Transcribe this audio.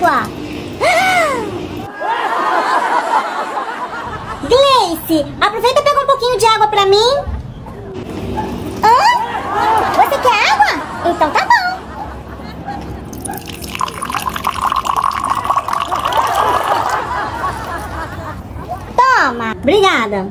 água! Gleice, aproveita e pega um pouquinho de água pra mim. Hã? Você quer água? Então tá bom. Toma. Obrigada.